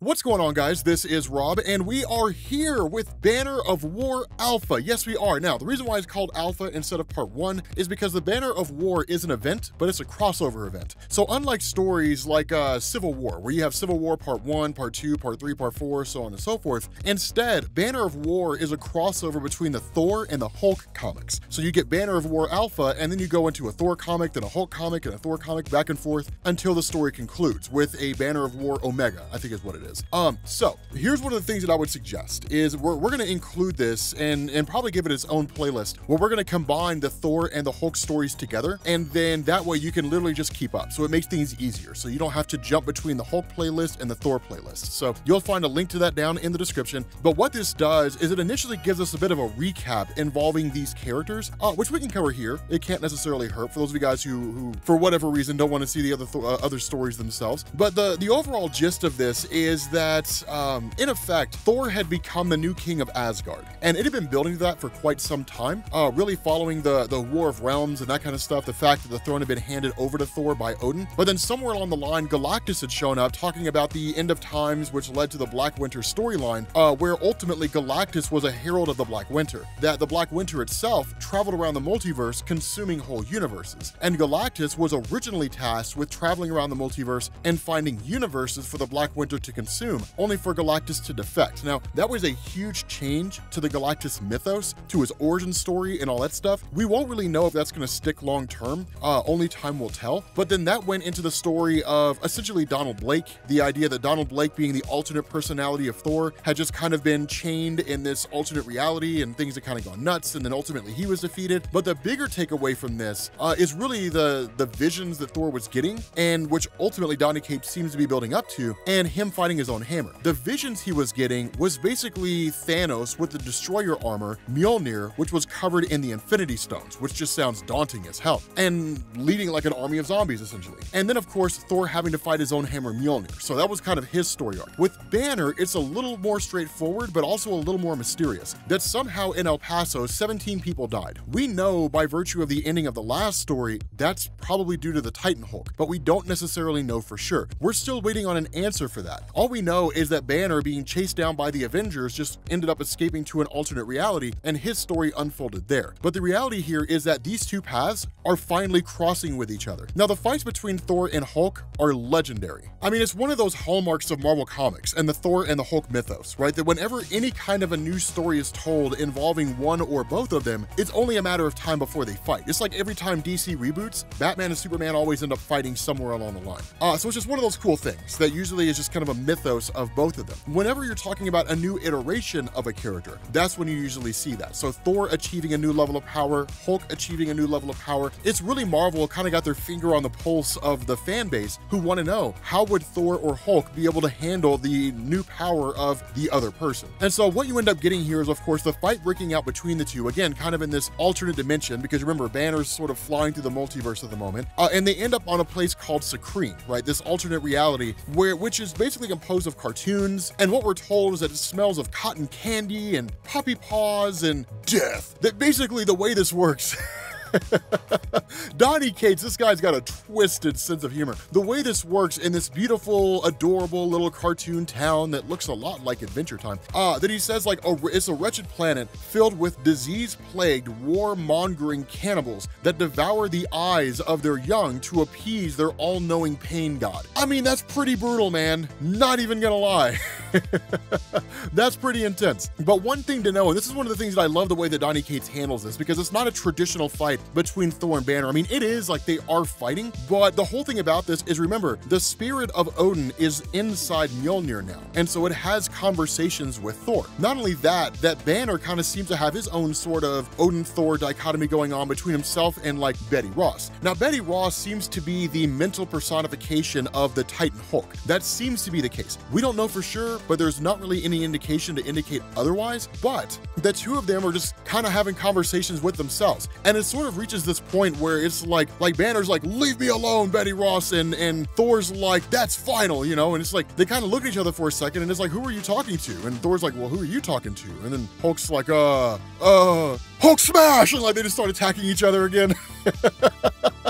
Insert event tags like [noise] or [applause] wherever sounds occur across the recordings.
What's going on, guys? This is Rob, and we are here with Banner of War Alpha. Yes, we are. Now, the reason why it's called Alpha instead of Part 1 is because the Banner of War is an event, but it's a crossover event. So unlike stories like uh, Civil War, where you have Civil War Part 1, Part 2, Part 3, Part 4, so on and so forth, instead, Banner of War is a crossover between the Thor and the Hulk comics. So you get Banner of War Alpha, and then you go into a Thor comic, then a Hulk comic, and a Thor comic, back and forth, until the story concludes with a Banner of War Omega, I think is what it is is. Um, so here's one of the things that I would suggest is we're, we're going to include this and, and probably give it its own playlist where we're going to combine the Thor and the Hulk stories together. And then that way you can literally just keep up. So it makes things easier. So you don't have to jump between the Hulk playlist and the Thor playlist. So you'll find a link to that down in the description. But what this does is it initially gives us a bit of a recap involving these characters, uh, which we can cover here. It can't necessarily hurt for those of you guys who, who for whatever reason, don't want to see the other th uh, other stories themselves. But the the overall gist of this is is that, um, in effect, Thor had become the new king of Asgard. And it had been building to that for quite some time, uh, really following the, the War of Realms and that kind of stuff, the fact that the throne had been handed over to Thor by Odin. But then somewhere along the line, Galactus had shown up talking about the end of times, which led to the Black Winter storyline, uh, where ultimately Galactus was a herald of the Black Winter. That the Black Winter itself traveled around the multiverse, consuming whole universes. And Galactus was originally tasked with traveling around the multiverse and finding universes for the Black Winter to consume consume, only for Galactus to defect. Now, that was a huge change to the Galactus mythos, to his origin story and all that stuff. We won't really know if that's going to stick long term, uh, only time will tell. But then that went into the story of essentially Donald Blake, the idea that Donald Blake being the alternate personality of Thor had just kind of been chained in this alternate reality and things had kind of gone nuts and then ultimately he was defeated. But the bigger takeaway from this uh, is really the, the visions that Thor was getting and which ultimately Donny Cates seems to be building up to and him fighting his own hammer. The visions he was getting was basically Thanos with the destroyer armor, Mjolnir, which was covered in the Infinity Stones, which just sounds daunting as hell, and leading like an army of zombies essentially. And then of course, Thor having to fight his own hammer Mjolnir. So that was kind of his story arc. With Banner, it's a little more straightforward, but also a little more mysterious. That somehow in El Paso, 17 people died. We know by virtue of the ending of the last story, that's probably due to the Titan Hulk, but we don't necessarily know for sure. We're still waiting on an answer for that. All we know is that Banner being chased down by the Avengers just ended up escaping to an alternate reality and his story unfolded there. But the reality here is that these two paths are finally crossing with each other. Now the fights between Thor and Hulk are legendary. I mean, it's one of those hallmarks of Marvel Comics and the Thor and the Hulk mythos, right? That whenever any kind of a new story is told involving one or both of them, it's only a matter of time before they fight. It's like every time DC reboots, Batman and Superman always end up fighting somewhere along the line. Uh, so it's just one of those cool things that usually is just kind of a mythos of both of them. Whenever you're talking about a new iteration of a character, that's when you usually see that. So Thor achieving a new level of power, Hulk achieving a new level of power. It's really Marvel kind of got their finger on the pulse of the fan base who want to know how would Thor or Hulk be able to handle the new power of the other person. And so what you end up getting here is of course the fight breaking out between the two, again, kind of in this alternate dimension, because remember, Banner's sort of flying through the multiverse at the moment, uh, and they end up on a place called Sakreen, right? This alternate reality where, which is basically composed of cartoons. And what we're told is that it smells of cotton candy and puppy paws and death. That basically the way this works [laughs] [laughs] Donny Cates, this guy's got a twisted sense of humor. The way this works in this beautiful, adorable little cartoon town that looks a lot like Adventure Time, uh, that he says like, a, it's a wretched planet filled with disease-plagued, war-mongering cannibals that devour the eyes of their young to appease their all-knowing pain god. I mean, that's pretty brutal, man. Not even gonna lie. [laughs] that's pretty intense. But one thing to know, and this is one of the things that I love the way that Donny Cates handles this, because it's not a traditional fight fight between Thor and Banner. I mean, it is like they are fighting, but the whole thing about this is remember, the spirit of Odin is inside Mjolnir now, and so it has conversations with Thor. Not only that, that Banner kind of seems to have his own sort of Odin-Thor dichotomy going on between himself and like Betty Ross. Now, Betty Ross seems to be the mental personification of the Titan Hulk. That seems to be the case. We don't know for sure, but there's not really any indication to indicate otherwise, but the two of them are just kind of having conversations with themselves. And it's sort of reaches this point where it's like like Banner's like, leave me alone, Betty Ross, and and Thor's like, that's final, you know, and it's like they kind of look at each other for a second and it's like, who are you talking to? And Thor's like, well, who are you talking to? And then Hulk's like, uh, uh, Hulk smash! And like they just start attacking each other again. [laughs]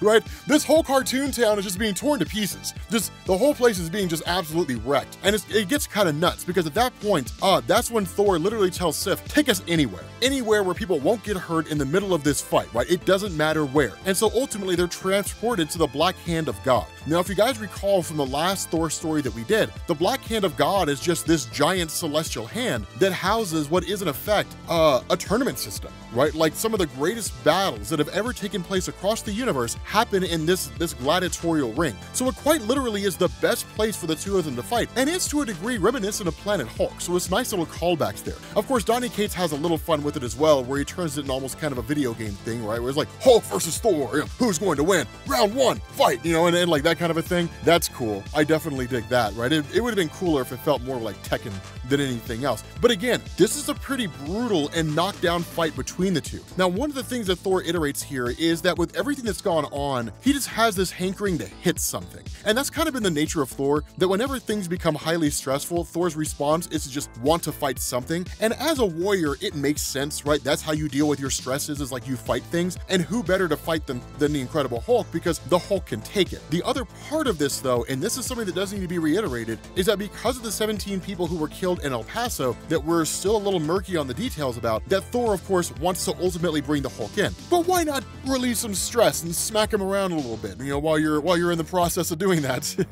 right? This whole cartoon town is just being torn to pieces. Just the whole place is being just absolutely wrecked. And it gets kind of nuts because at that point, uh, that's when Thor literally tells Sif, take us anywhere. Anywhere where people won't get hurt in the middle of this fight, right? It doesn't matter where. And so ultimately they're transported to the Black Hand of God. Now, if you guys recall from the last Thor story that we did, the Black Hand of God is just this giant celestial hand that houses what is in effect uh, a tournament system, right? Like some of the greatest battles that have ever taken place across the universe happen in this, this gladiatorial ring. So it quite literally is the best place for the two of them to fight, and it's to a degree reminiscent of Planet Hulk, so it's nice little callbacks there. Of course, Donny Cates has a little fun with it as well, where he turns it into almost kind of a video game thing, right? Where it's like Hulk versus Thor, you know, who's going to win? Round one, fight, you know, and, and like that kind of a thing. That's cool. I definitely dig that, right? It, it would have been cooler if it felt more like Tekken than anything else. But again, this is a pretty brutal and knockdown fight between the two. Now, one of the things that Thor iterates here is that with everything that's gone on, he just has this hankering to hit something. And that's kind of been the nature of Thor, that whenever things become highly stressful, Thor's response is to just want to fight something. And as a warrior, it makes sense, right? That's how you deal with your stresses is like you fight things. And who better to fight them than the Incredible Hulk because the Hulk can take it. The other part of this though, and this is something that does need to be reiterated, is that because of the 17 people who were killed in El Paso that we're still a little murky on the details about, that Thor of course wants to ultimately bring the Hulk in. But why not release some stress and smack him around a little bit, you know, while you're while you're in the process of doing that.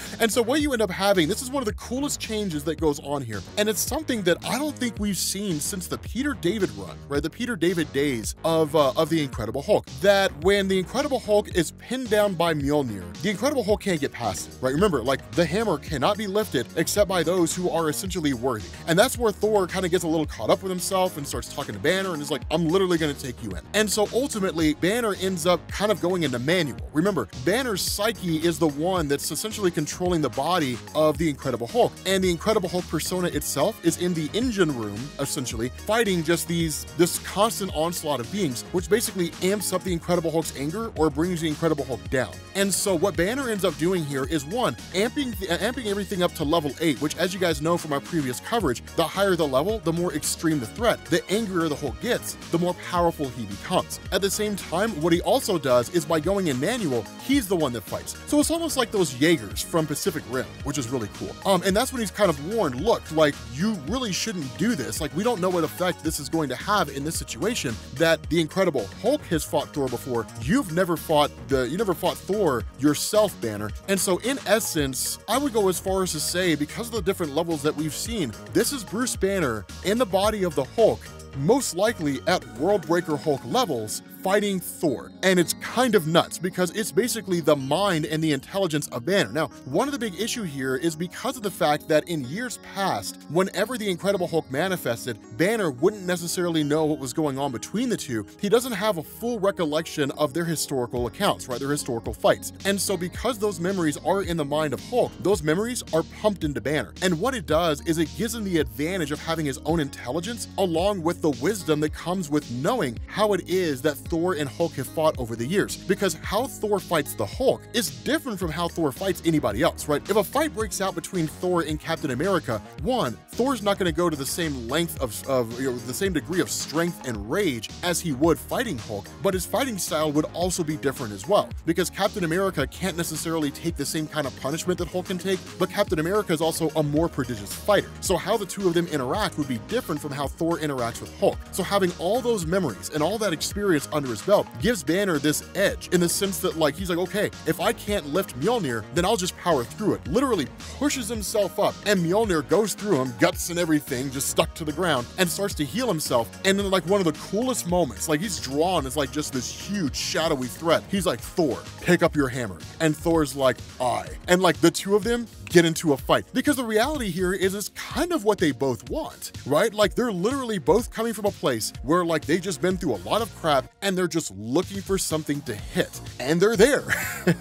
[laughs] and so what you end up having, this is one of the coolest changes that goes on here. And it's something that I don't think we've seen since the Peter David run, right? The Peter David days of uh, of the Incredible Hulk. That when the Incredible Hulk is pinned down by Mjolnir, the Incredible Hulk can't get past it, right? Remember, like the hammer cannot be lifted except by those who are essentially worthy. And that's where Thor kind of gets a little caught up with himself and starts talking to Banner and is like, I'm literally going to take you in. And so ultimately, Banner ends up kind of going into manual. Remember, Banner's psyche is the one that's essentially controlling the body of the Incredible Hulk. And the Incredible Hulk persona itself is in the engine room, essentially, fighting just these this constant onslaught of beings, which basically amps up the Incredible Hulk's anger or brings the Incredible Hulk down. And so what Banner ends up doing here is one, amping, the, amping everything up to level 8, which as you guys know from our previous coverage, the higher the level, the more extreme the threat. The angrier the Hulk gets, the more powerful he becomes. At the same time, what he also does is by going in manual, he's the one that fights. So it's almost like those Jaegers from Pacific Rim, which is really cool. Um, and that's when he's kind of warned, look, like you really shouldn't do this. Like we don't know what effect this is going to have in this situation that the Incredible Hulk has fought Thor before. You've never fought the, you never fought Thor yourself, Banner. And so in essence, I would go as far as to say, because of the different levels that we've seen, this is Bruce Banner in the body of the Hulk most likely at World Breaker Hulk levels, fighting Thor. And it's kind of nuts because it's basically the mind and the intelligence of Banner. Now, one of the big issue here is because of the fact that in years past, whenever the Incredible Hulk manifested, Banner wouldn't necessarily know what was going on between the two. He doesn't have a full recollection of their historical accounts, right? Their historical fights. And so because those memories are in the mind of Hulk, those memories are pumped into Banner. And what it does is it gives him the advantage of having his own intelligence along with the wisdom that comes with knowing how it is that Thor and Hulk have fought over the years. Because how Thor fights the Hulk is different from how Thor fights anybody else, right? If a fight breaks out between Thor and Captain America, one, Thor's not going to go to the same length of, of you know, the same degree of strength and rage as he would fighting Hulk, but his fighting style would also be different as well. Because Captain America can't necessarily take the same kind of punishment that Hulk can take, but Captain America is also a more prodigious fighter. So how the two of them interact would be different from how Thor interacts with Hulk. So having all those memories and all that experience under his belt gives Banner this edge in the sense that like he's like, okay, if I can't lift Mjolnir, then I'll just power through it. Literally pushes himself up and Mjolnir goes through him, guts and everything, just stuck to the ground and starts to heal himself. And then like one of the coolest moments, like he's drawn as like just this huge shadowy threat. He's like, Thor, pick up your hammer. And Thor's like, I. And like the two of them get into a fight. Because the reality here is it's kind of what they both want, right? Like they're literally both coming from a place where like they've just been through a lot of crap and they're just looking for something to hit. And they're there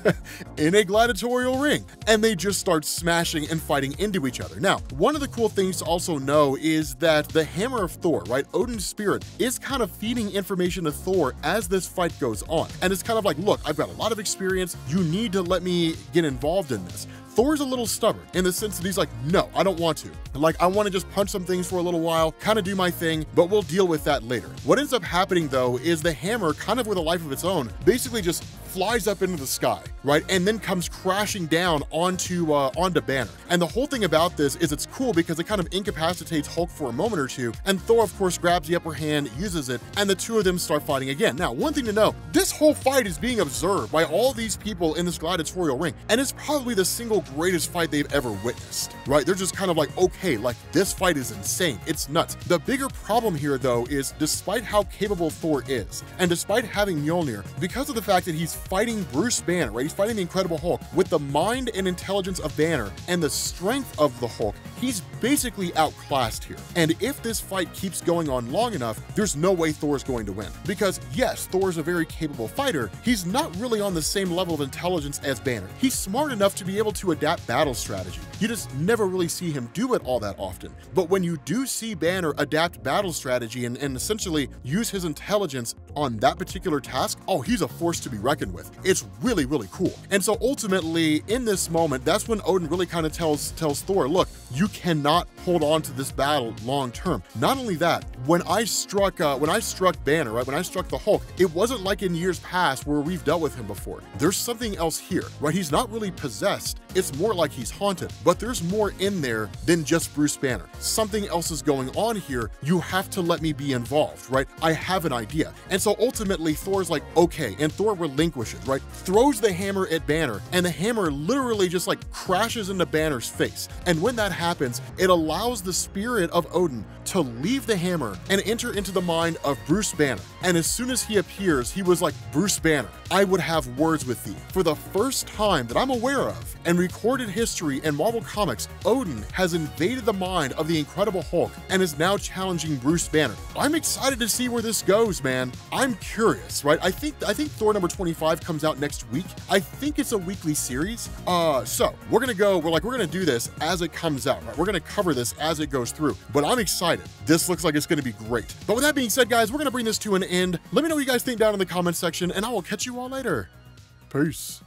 [laughs] in a gladiatorial ring. And they just start smashing and fighting into each other. Now, one of the cool things to also know is that the Hammer of Thor, right? Odin's spirit is kind of feeding information to Thor as this fight goes on. And it's kind of like, look, I've got a lot of experience. You need to let me get involved in this. Thor's a little stubborn in the sense that he's like, no, I don't want to. Like, I want to just punch some things for a little while, kind of do my thing, but we'll deal with that later. What ends up happening though is the hammer, kind of with a life of its own, basically just flies up into the sky, right? And then comes crashing down onto uh, onto Banner. And the whole thing about this is it's cool because it kind of incapacitates Hulk for a moment or two, and Thor, of course, grabs the upper hand, uses it, and the two of them start fighting again. Now, one thing to know, this whole fight is being observed by all these people in this gladiatorial ring, and it's probably the single greatest fight they've ever witnessed, right? They're just kind of like, okay, like this fight is insane. It's nuts. The bigger problem here, though, is despite how capable Thor is, and despite having Mjolnir, because of the fact that he's fighting Bruce Banner, right? He's fighting the Incredible Hulk with the mind and intelligence of Banner and the strength of the Hulk, he's basically outclassed here. And if this fight keeps going on long enough, there's no way Thor's going to win. Because yes, Thor's a very capable fighter, he's not really on the same level of intelligence as Banner. He's smart enough to be able to adapt battle strategy. You just never really see him do it all that often. But when you do see Banner adapt battle strategy and, and essentially use his intelligence on that particular task, oh, he's a force to be reckoned with. It's really, really cool. And so ultimately, in this moment, that's when Odin really kind of tells tells Thor, look, you cannot hold on to this battle long term. Not only that, when I struck uh, when I struck Banner, right, when I struck the Hulk, it wasn't like in years past where we've dealt with him before. There's something else here, right? He's not really possessed. It's more like he's haunted, but there's more in there than just Bruce Banner. Something else is going on here. You have to let me be involved, right? I have an idea. And so ultimately, Thor's like, okay, and Thor relinquishes, right? Throws the hammer at Banner, and the hammer literally just like crashes into Banner's face. And when that happens, it allows the spirit of Odin to leave the hammer and enter into the mind of Bruce Banner. And as soon as he appears, he was like, Bruce Banner, I would have words with thee. For the first time that I'm aware of in recorded history and Marvel Comics, Odin has invaded the mind of the Incredible Hulk and is now challenging Bruce Banner. I'm excited to see where this goes, man. I'm curious, right? I think I think Thor number 25 comes out next week. I think it's a weekly series. Uh, so we're gonna go, we're like, we're gonna do this as it comes out, right? We're gonna cover this as it goes through, but I'm excited. This looks like it's gonna be great. But with that being said, guys, we're gonna bring this to an end. Let me know what you guys think down in the comments section, and I will catch you all later. Peace.